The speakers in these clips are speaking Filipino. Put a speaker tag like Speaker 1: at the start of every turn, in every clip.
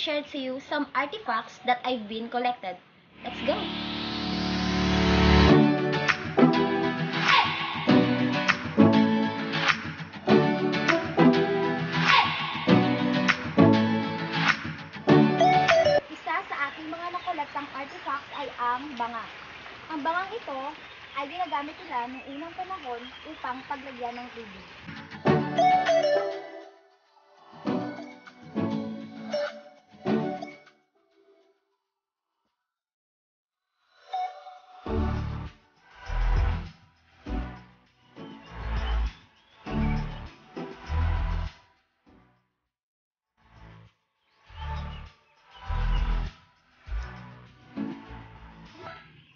Speaker 1: share to you some artifacts that I've been collected. Let's go! Isa sa aking mga nakolektang artifacts ay ang banga. Ang bangang ito ay ginagamit nila noong unang panahon upang paglagyan ng tubig.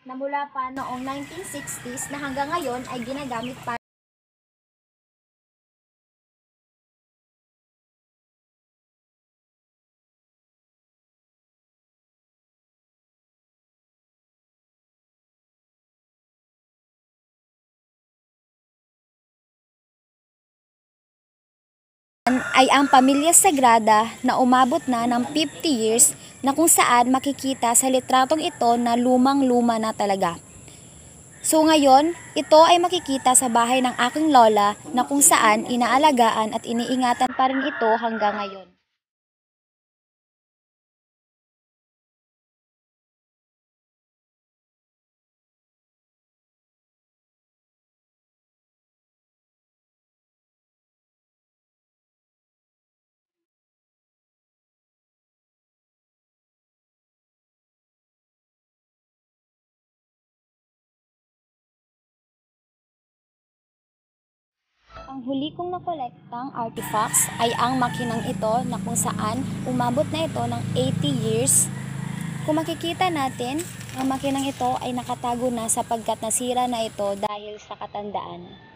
Speaker 1: Na mula pa noong 1960s na hanggang ngayon ay ginagamit pa ay ang Pamilya Sagrada na umabot na ng 50 years na kung saan makikita sa litratong ito na lumang-luma na talaga. So ngayon, ito ay makikita sa bahay ng aking lola na kung saan inaalagaan at iniingatan pa rin ito hanggang ngayon. Ang huli kong nakolektang artifacts ay ang makinang ito na kung saan umabot na ito ng 80 years. Kung makikita natin, ang makinang ito ay nakatago na sapagkat nasira na ito dahil sa katandaan.